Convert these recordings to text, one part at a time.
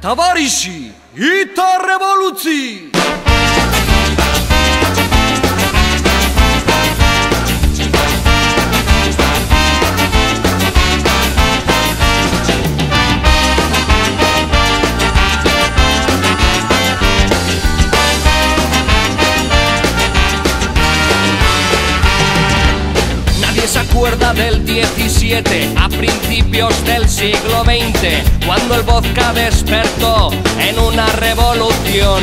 Товарищи, это революции! Recuerda del 17 a principios del siglo XX, cuando el vodka despertó en una revolución.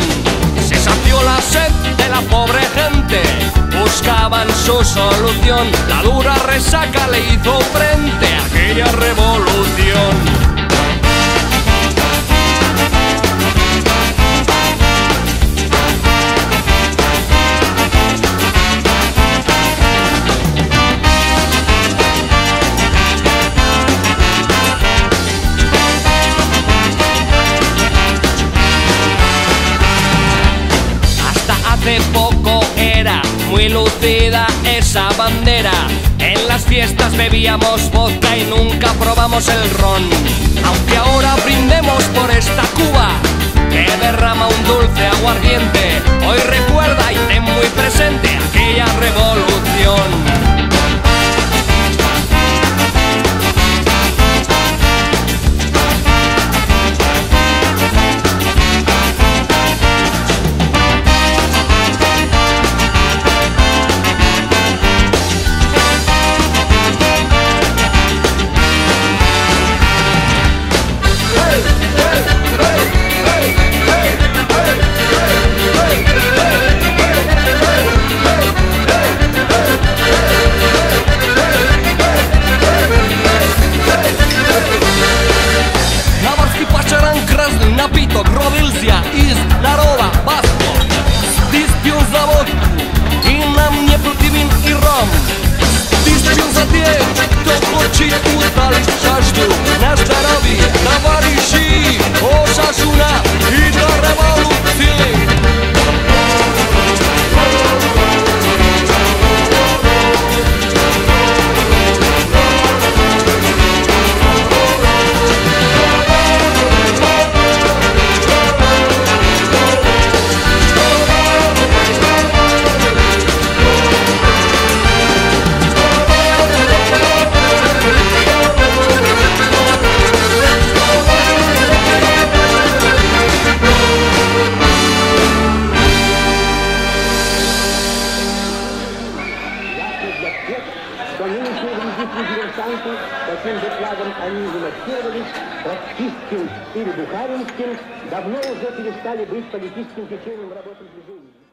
Se sació la sed de la pobre gente, buscaban su solución. La dura resaca le hizo frente hace poco era muy lucida esa bandera. En las fiestas bebíamos vodka y nunca probamos el ron. Aunque ahora brindemos por esta этих диверсантов таким докладом они инокировались, троцкистским или бухаринским, давно уже перестали быть политическим течением работы движения.